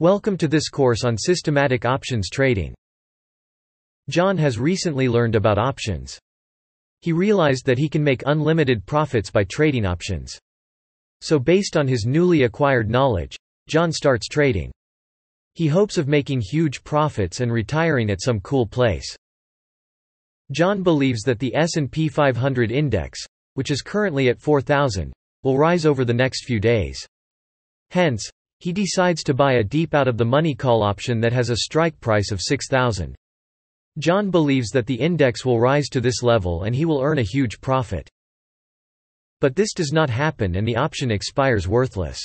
Welcome to this course on systematic options trading. John has recently learned about options. He realized that he can make unlimited profits by trading options. So based on his newly acquired knowledge, John starts trading. He hopes of making huge profits and retiring at some cool place. John believes that the S&P 500 index, which is currently at 4,000, will rise over the next few days. Hence, he decides to buy a deep out-of-the-money call option that has a strike price of 6,000. John believes that the index will rise to this level and he will earn a huge profit. But this does not happen and the option expires worthless.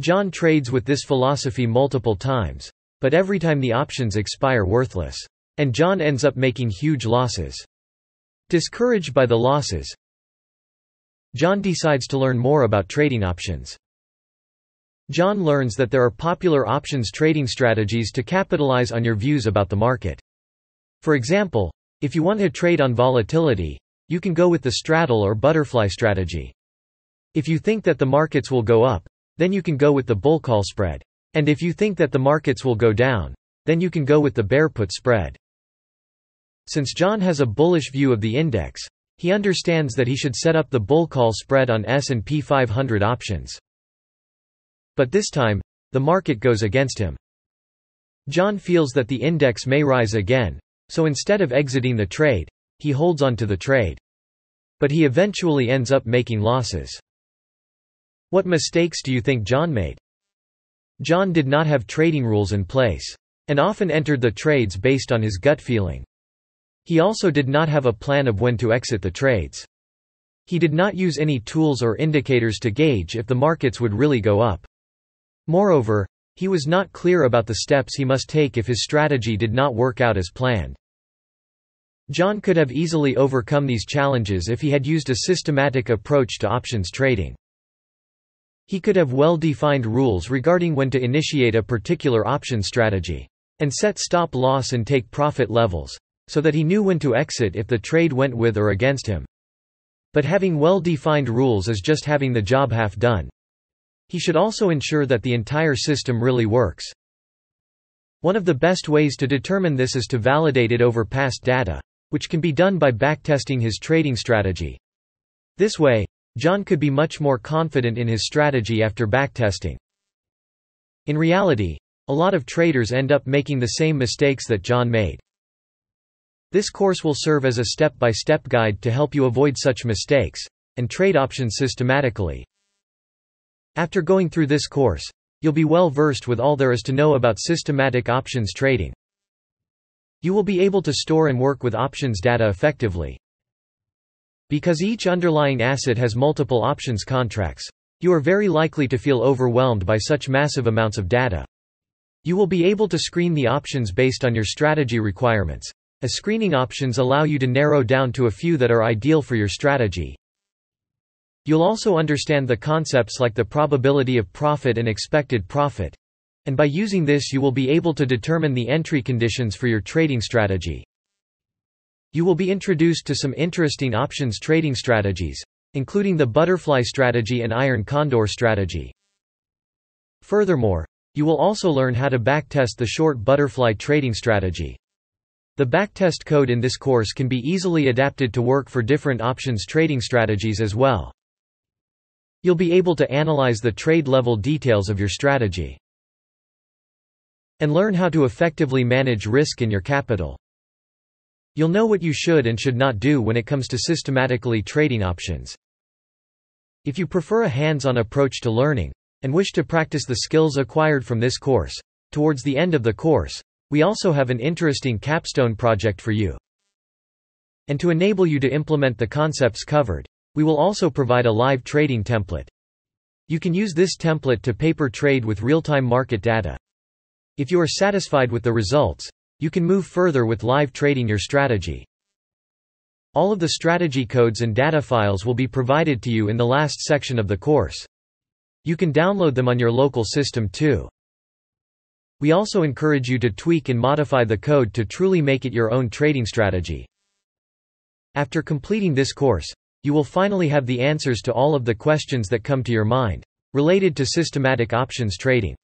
John trades with this philosophy multiple times, but every time the options expire worthless. And John ends up making huge losses. Discouraged by the losses, John decides to learn more about trading options. John learns that there are popular options trading strategies to capitalize on your views about the market. For example, if you want to trade on volatility, you can go with the straddle or butterfly strategy. If you think that the markets will go up, then you can go with the bull call spread. And if you think that the markets will go down, then you can go with the bear put spread. Since John has a bullish view of the index, he understands that he should set up the bull call spread on S&P 500 options. But this time, the market goes against him. John feels that the index may rise again, so instead of exiting the trade, he holds on to the trade. But he eventually ends up making losses. What mistakes do you think John made? John did not have trading rules in place, and often entered the trades based on his gut feeling. He also did not have a plan of when to exit the trades. He did not use any tools or indicators to gauge if the markets would really go up. Moreover, he was not clear about the steps he must take if his strategy did not work out as planned. John could have easily overcome these challenges if he had used a systematic approach to options trading. He could have well-defined rules regarding when to initiate a particular option strategy, and set stop-loss and take-profit levels, so that he knew when to exit if the trade went with or against him. But having well-defined rules is just having the job half done. He should also ensure that the entire system really works. One of the best ways to determine this is to validate it over past data, which can be done by backtesting his trading strategy. This way, John could be much more confident in his strategy after backtesting. In reality, a lot of traders end up making the same mistakes that John made. This course will serve as a step-by-step -step guide to help you avoid such mistakes, and trade options systematically. After going through this course, you'll be well versed with all there is to know about systematic options trading. You will be able to store and work with options data effectively. Because each underlying asset has multiple options contracts, you are very likely to feel overwhelmed by such massive amounts of data. You will be able to screen the options based on your strategy requirements, as screening options allow you to narrow down to a few that are ideal for your strategy, You'll also understand the concepts like the probability of profit and expected profit. And by using this you will be able to determine the entry conditions for your trading strategy. You will be introduced to some interesting options trading strategies, including the butterfly strategy and iron condor strategy. Furthermore, you will also learn how to backtest the short butterfly trading strategy. The backtest code in this course can be easily adapted to work for different options trading strategies as well. You'll be able to analyze the trade-level details of your strategy and learn how to effectively manage risk in your capital. You'll know what you should and should not do when it comes to systematically trading options. If you prefer a hands-on approach to learning, and wish to practice the skills acquired from this course, towards the end of the course, we also have an interesting capstone project for you. And to enable you to implement the concepts covered, we will also provide a live trading template. You can use this template to paper trade with real-time market data. If you are satisfied with the results, you can move further with live trading your strategy. All of the strategy codes and data files will be provided to you in the last section of the course. You can download them on your local system too. We also encourage you to tweak and modify the code to truly make it your own trading strategy. After completing this course, you will finally have the answers to all of the questions that come to your mind, related to systematic options trading.